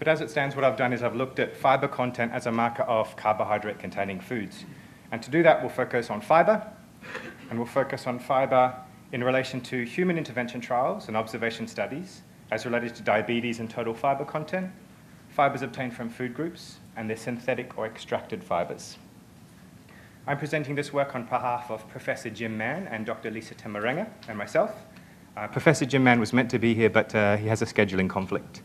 But as it stands, what I've done is I've looked at fiber content as a marker of carbohydrate containing foods. And to do that, we'll focus on fiber, and we'll focus on fiber in relation to human intervention trials and observation studies as related to diabetes and total fiber content, fibers obtained from food groups, and their synthetic or extracted fibers. I'm presenting this work on behalf of Professor Jim Mann and Dr. Lisa Te Morenga and myself. Uh, Professor Jim Mann was meant to be here, but uh, he has a scheduling conflict.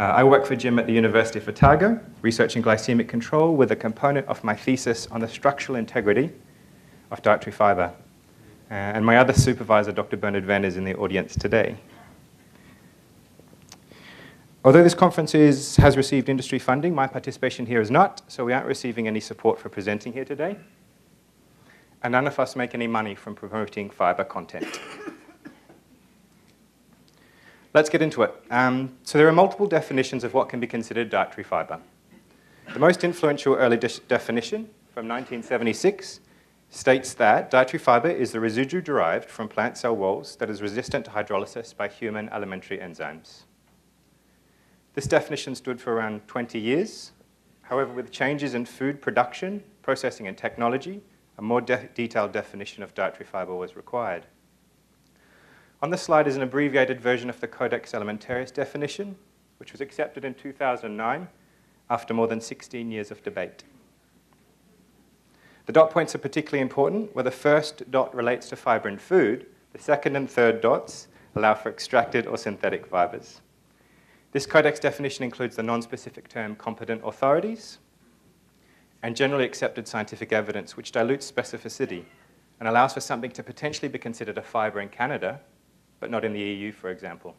Uh, I work for Jim at the University of Otago, researching glycemic control with a component of my thesis on the structural integrity of dietary fiber. Uh, and my other supervisor, Dr. Bernard Venn, is in the audience today. Although this conference is, has received industry funding, my participation here is not, so we aren't receiving any support for presenting here today. And none of us make any money from promoting fiber content. Let's get into it. Um, so there are multiple definitions of what can be considered dietary fiber. The most influential early de definition from 1976 states that dietary fiber is the residue derived from plant cell walls that is resistant to hydrolysis by human alimentary enzymes. This definition stood for around 20 years. However, with changes in food production, processing, and technology, a more de detailed definition of dietary fiber was required. On the slide is an abbreviated version of the Codex Alimentarius definition, which was accepted in 2009 after more than 16 years of debate. The dot points are particularly important, where the first dot relates to fiber in food, the second and third dots allow for extracted or synthetic fibers. This codex definition includes the non-specific term competent authorities and generally accepted scientific evidence, which dilutes specificity and allows for something to potentially be considered a fiber in Canada, but not in the EU, for example.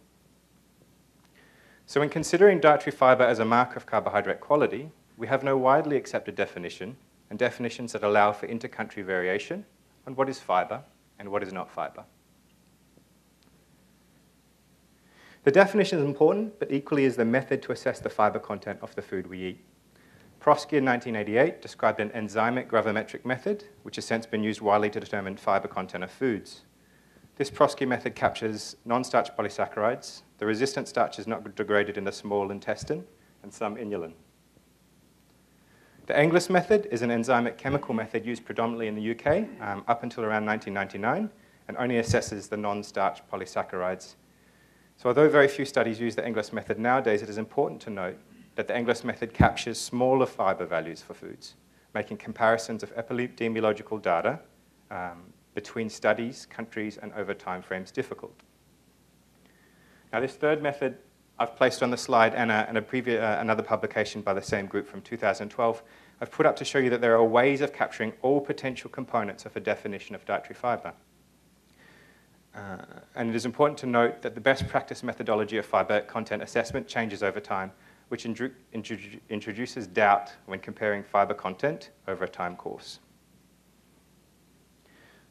So when considering dietary fiber as a marker of carbohydrate quality, we have no widely accepted definition and definitions that allow for inter-country variation on what is fiber and what is not fiber. The definition is important, but equally is the method to assess the fiber content of the food we eat. Prosky in 1988 described an enzymic gravimetric method, which has since been used widely to determine fiber content of foods. This Prosky method captures non-starch polysaccharides. The resistant starch is not degraded in the small intestine, and some inulin. The Englyst method is an enzymic chemical method used predominantly in the UK um, up until around 1999 and only assesses the non-starch polysaccharides so although very few studies use the Englyst method nowadays, it is important to note that the Englyst method captures smaller fiber values for foods, making comparisons of epidemiological data um, between studies, countries, and over time frames difficult. Now this third method I've placed on the slide and, a, and a previous, uh, another publication by the same group from 2012 I've put up to show you that there are ways of capturing all potential components of a definition of dietary fiber. Uh, and it is important to note that the best practice methodology of fiber content assessment changes over time, which introduces doubt when comparing fiber content over a time course.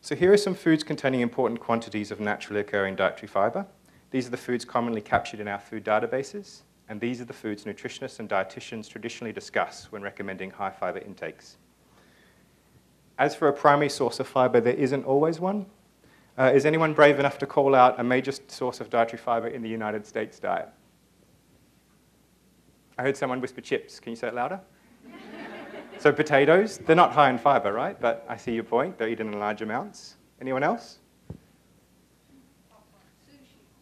So here are some foods containing important quantities of naturally occurring dietary fiber. These are the foods commonly captured in our food databases, and these are the foods nutritionists and dietitians traditionally discuss when recommending high fiber intakes. As for a primary source of fiber, there isn't always one, uh, is anyone brave enough to call out a major source of dietary fiber in the United States diet? I heard someone whisper chips. Can you say it louder? So potatoes, they're not high in fiber, right? But I see your point. They're eaten in large amounts. Anyone else?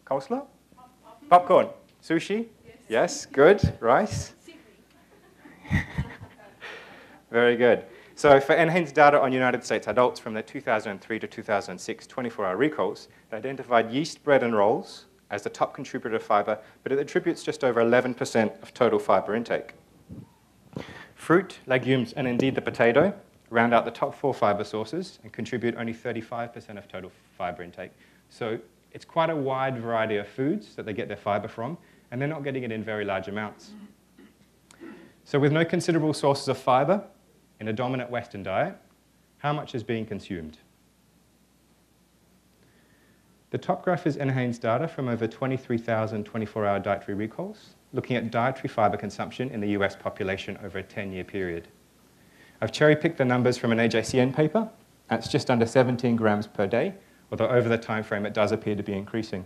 Coleslaw? Popcorn. Sushi? Yes. good. Rice? Very good. So for NHANES data on United States adults from the 2003 to 2006 24-hour recalls, they identified yeast bread and rolls as the top contributor of fiber, but it attributes just over 11% of total fiber intake. Fruit, legumes, and indeed the potato round out the top four fiber sources and contribute only 35% of total fiber intake. So it's quite a wide variety of foods that they get their fiber from, and they're not getting it in very large amounts. So with no considerable sources of fiber, in a dominant Western diet, how much is being consumed? The top graph is NHANES data from over 23,000 24-hour dietary recalls, looking at dietary fiber consumption in the US population over a 10-year period. I've cherry-picked the numbers from an AJCN paper. That's just under 17 grams per day, although over the time frame it does appear to be increasing.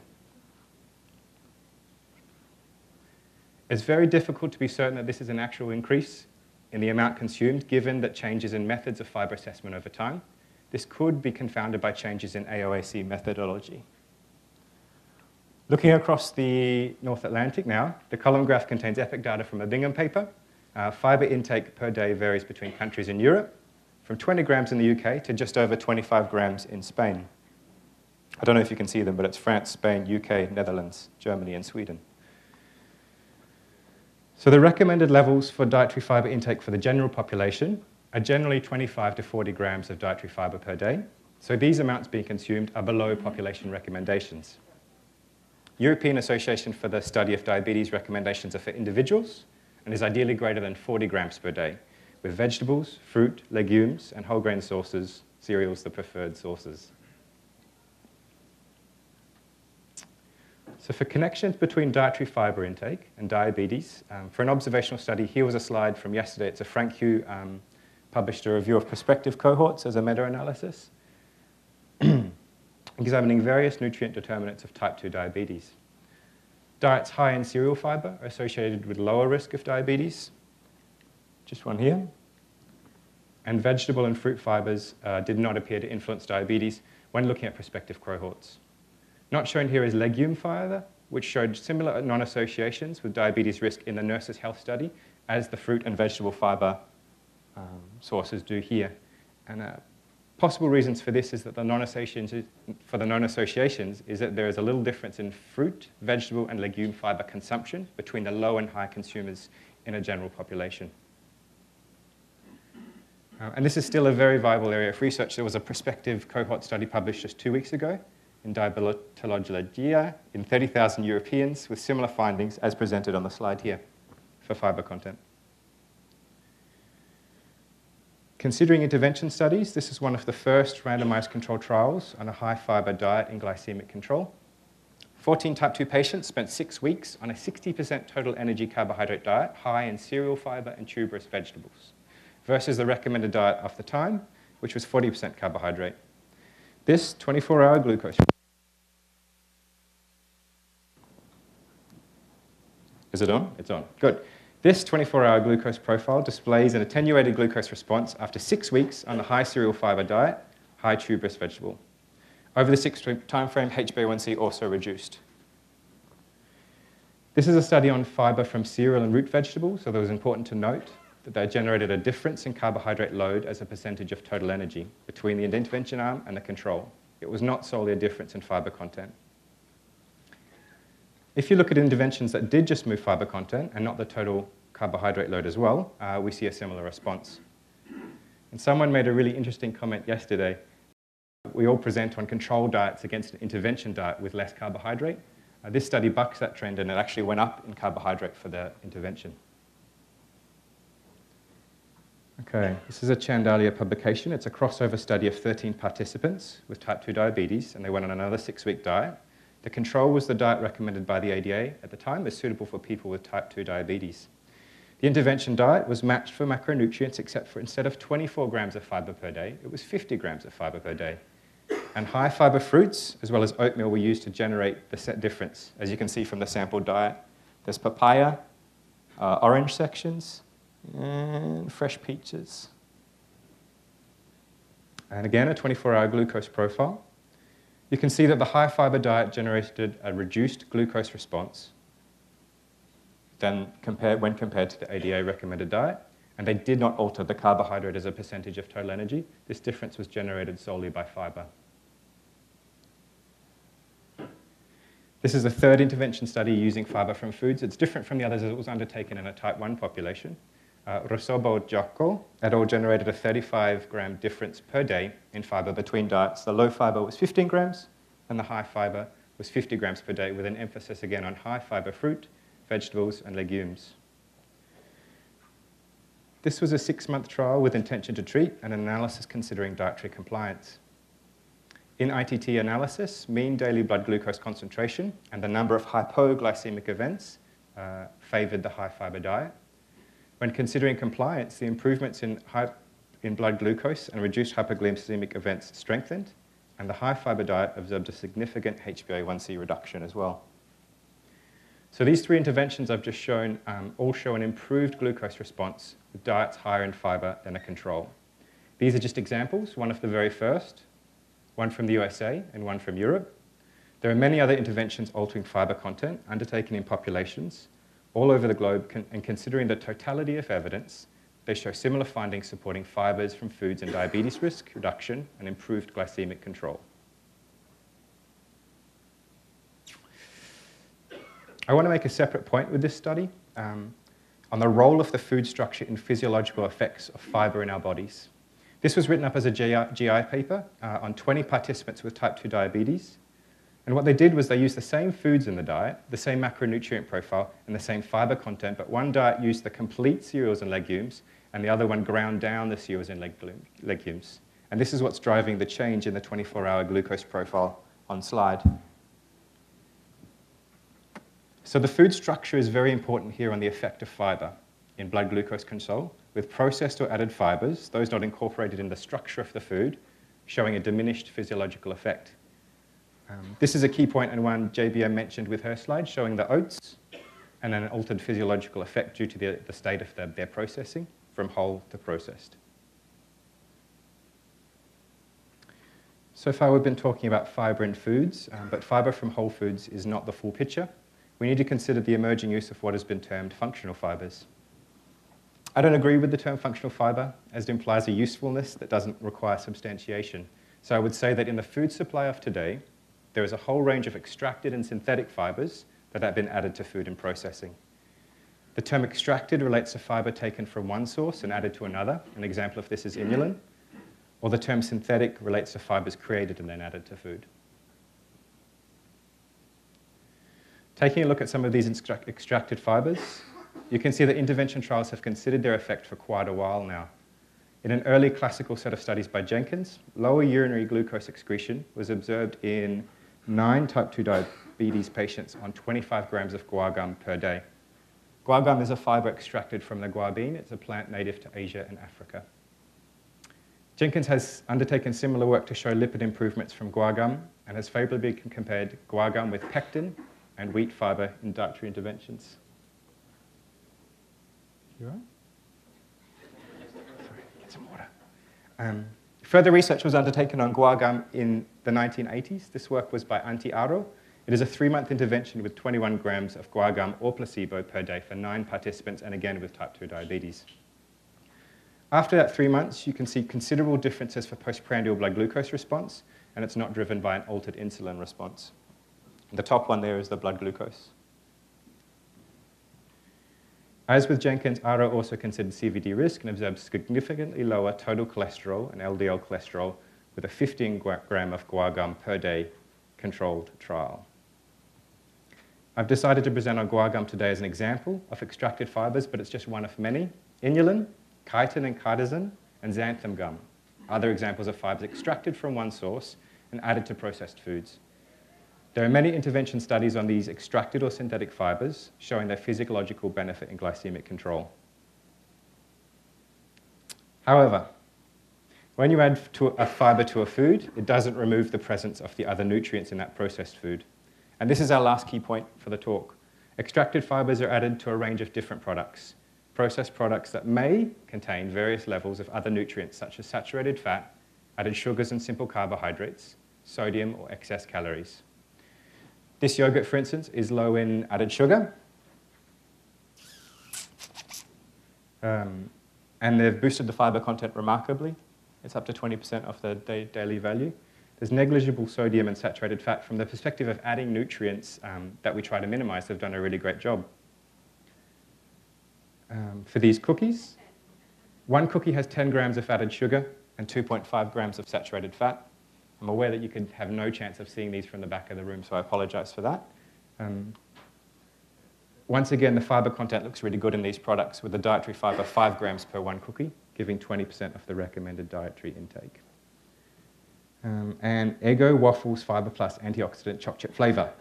It's very difficult to be certain that this is an actual increase in the amount consumed given that changes in methods of fiber assessment over time. This could be confounded by changes in AOAC methodology. Looking across the North Atlantic now, the column graph contains EPIC data from a Bingham paper. Uh, fiber intake per day varies between countries in Europe, from 20 grams in the UK to just over 25 grams in Spain. I don't know if you can see them, but it's France, Spain, UK, Netherlands, Germany, and Sweden. So the recommended levels for dietary fiber intake for the general population are generally 25 to 40 grams of dietary fiber per day. So these amounts being consumed are below population recommendations. European Association for the Study of Diabetes recommendations are for individuals and is ideally greater than 40 grams per day, with vegetables, fruit, legumes, and whole grain sources, cereals the preferred sources. So for connections between dietary fiber intake and diabetes, um, for an observational study, here was a slide from yesterday. It's a Frank Hu um, published a review of prospective cohorts as a meta-analysis, examining various nutrient determinants of type 2 diabetes. Diets high in cereal fiber are associated with lower risk of diabetes. Just one here. And vegetable and fruit fibers uh, did not appear to influence diabetes when looking at prospective cohorts. Not shown here is legume fiber, which showed similar non-associations with diabetes risk in the Nurses' Health Study as the fruit and vegetable fiber um, sources do here. And uh, possible reasons for this is that the non-associations, for the non-associations is that there is a little difference in fruit, vegetable, and legume fiber consumption between the low and high consumers in a general population. Uh, and this is still a very viable area of research. There was a prospective cohort study published just two weeks ago in diabetologia in 30,000 Europeans with similar findings as presented on the slide here for fiber content. Considering intervention studies, this is one of the first randomized controlled trials on a high fiber diet in glycemic control. 14 type 2 patients spent six weeks on a 60% total energy carbohydrate diet high in cereal fiber and tuberous vegetables versus the recommended diet of the time, which was 40% carbohydrate. This 24-hour glucose Is it on? It's on. Good. This 24-hour glucose profile displays an attenuated glucose response after six weeks on the high cereal fiber diet, high tuberous vegetable. Over the six time frame, HbA1c also reduced. This is a study on fiber from cereal and root vegetables, so it was important to note that they generated a difference in carbohydrate load as a percentage of total energy between the intervention arm and the control. It was not solely a difference in fiber content. If you look at interventions that did just move fiber content and not the total carbohydrate load as well, uh, we see a similar response. And someone made a really interesting comment yesterday. We all present on control diets against an intervention diet with less carbohydrate. Uh, this study bucks that trend and it actually went up in carbohydrate for the intervention. Okay, this is a Chandalia publication. It's a crossover study of 13 participants with type 2 diabetes, and they went on another six-week diet. The control was the diet recommended by the ADA at the time as suitable for people with type 2 diabetes. The intervention diet was matched for macronutrients, except for instead of 24 grams of fiber per day, it was 50 grams of fiber per day. And high fiber fruits, as well as oatmeal, were used to generate the set difference, as you can see from the sample diet. There's papaya, uh, orange sections, and fresh peaches. And again, a 24-hour glucose profile. You can see that the high fiber diet generated a reduced glucose response than compared, when compared to the ADA recommended diet, and they did not alter the carbohydrate as a percentage of total energy. This difference was generated solely by fiber. This is a third intervention study using fiber from foods. It's different from the others as it was undertaken in a type 1 population. Uh, Rosalba Giacco et al. generated a 35 gram difference per day in fiber between diets. The low fiber was 15 grams, and the high fiber was 50 grams per day, with an emphasis again on high fiber fruit, vegetables, and legumes. This was a six month trial with intention to treat and an analysis considering dietary compliance. In ITT analysis, mean daily blood glucose concentration and the number of hypoglycemic events uh, favored the high fiber diet. When considering compliance, the improvements in, high, in blood glucose and reduced hypoglycemic events strengthened, and the high fiber diet observed a significant HbA1c reduction as well. So these three interventions I've just shown um, all show an improved glucose response with diets higher in fiber than a control. These are just examples, one of the very first, one from the USA and one from Europe. There are many other interventions altering fiber content undertaken in populations all over the globe, and considering the totality of evidence, they show similar findings supporting fibers from foods and diabetes risk reduction and improved glycemic control. I want to make a separate point with this study um, on the role of the food structure in physiological effects of fiber in our bodies. This was written up as a GI, GI paper uh, on 20 participants with type 2 diabetes. And what they did was they used the same foods in the diet, the same macronutrient profile, and the same fiber content, but one diet used the complete cereals and legumes, and the other one ground down the cereals and leg legumes. And this is what's driving the change in the 24-hour glucose profile on slide. So the food structure is very important here on the effect of fiber in blood glucose control, with processed or added fibers, those not incorporated in the structure of the food, showing a diminished physiological effect. Um, this is a key point and one JBM mentioned with her slide, showing the oats and an altered physiological effect due to the, the state of the, their processing from whole to processed. So far we've been talking about fiber in foods, um, but fiber from whole foods is not the full picture. We need to consider the emerging use of what has been termed functional fibers. I don't agree with the term functional fiber, as it implies a usefulness that doesn't require substantiation. So I would say that in the food supply of today, there is a whole range of extracted and synthetic fibers that have been added to food and processing. The term extracted relates to fiber taken from one source and added to another. An example of this is inulin. Or the term synthetic relates to fibers created and then added to food. Taking a look at some of these extracted fibers, you can see that intervention trials have considered their effect for quite a while now. In an early classical set of studies by Jenkins, lower urinary glucose excretion was observed in nine type 2 diabetes patients on 25 grams of guar gum per day. Guar gum is a fiber extracted from the guar bean. It's a plant native to Asia and Africa. Jenkins has undertaken similar work to show lipid improvements from guar gum and has favorably compared guar gum with pectin and wheat fiber in dietary interventions. You all right? Sorry, get some water. Um, Further research was undertaken on guar in the 1980s. This work was by Antti Aro. It is a three-month intervention with 21 grams of guar or placebo per day for nine participants, and again with type 2 diabetes. After that three months, you can see considerable differences for postprandial blood glucose response, and it's not driven by an altered insulin response. The top one there is the blood glucose. As with Jenkins, Aro also considered CVD risk and observed significantly lower total cholesterol and LDL cholesterol with a 15 gram of guar gum per day controlled trial. I've decided to present on guar gum today as an example of extracted fibers, but it's just one of many. Inulin, chitin and chitosan, and xanthan gum. Other examples of fibers extracted from one source and added to processed foods. There are many intervention studies on these extracted or synthetic fibers showing their physiological benefit in glycemic control. However, when you add a fiber to a food, it doesn't remove the presence of the other nutrients in that processed food. And this is our last key point for the talk. Extracted fibers are added to a range of different products, processed products that may contain various levels of other nutrients such as saturated fat, added sugars and simple carbohydrates, sodium or excess calories. This yogurt, for instance, is low in added sugar. Um, and they've boosted the fiber content remarkably. It's up to 20% of the da daily value. There's negligible sodium and saturated fat. From the perspective of adding nutrients um, that we try to minimize, they've done a really great job. Um, for these cookies, one cookie has 10 grams of added sugar and 2.5 grams of saturated fat. I'm aware that you could have no chance of seeing these from the back of the room, so I apologize for that. Um, once again, the fiber content looks really good in these products with the dietary fiber 5 grams per one cookie, giving 20% of the recommended dietary intake. Um, and Eggo Waffles Fiber Plus Antioxidant Chocolate Flavor.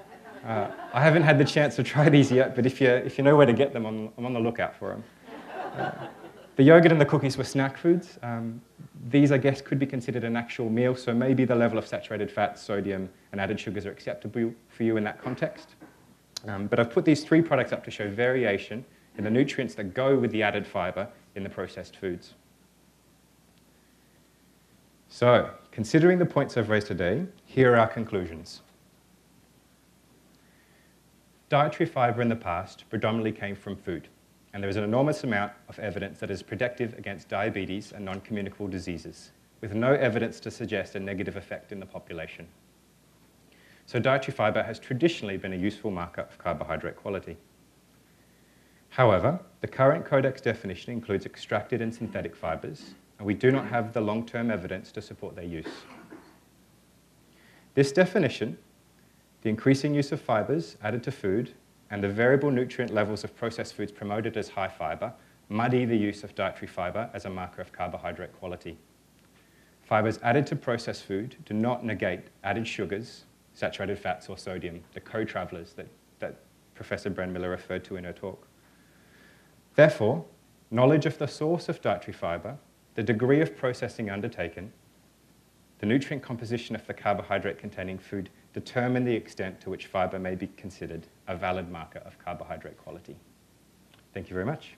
Uh, I haven't had the chance to try these yet, but if you, if you know where to get them, I'm, I'm on the lookout for them. Uh, the yogurt and the cookies were snack foods. Um, these, I guess, could be considered an actual meal, so maybe the level of saturated fat, sodium, and added sugars are acceptable for you in that context. Um, but I've put these three products up to show variation in the nutrients that go with the added fiber in the processed foods. So, considering the points I've raised today, here are our conclusions. Dietary fiber in the past predominantly came from food, and there is an enormous amount of evidence that is protective against diabetes and non-communicable diseases, with no evidence to suggest a negative effect in the population. So dietary fiber has traditionally been a useful marker of carbohydrate quality. However, the current Codex definition includes extracted and synthetic fibers, and we do not have the long-term evidence to support their use. This definition, the increasing use of fibers added to food, and the variable nutrient levels of processed foods promoted as high fiber muddy the use of dietary fiber as a marker of carbohydrate quality. Fibers added to processed food do not negate added sugars, saturated fats, or sodium, the co-travelers that, that Professor Brand-Miller referred to in her talk. Therefore, knowledge of the source of dietary fiber, the degree of processing undertaken, the nutrient composition of the carbohydrate-containing food determine the extent to which fiber may be considered a valid marker of carbohydrate quality. Thank you very much.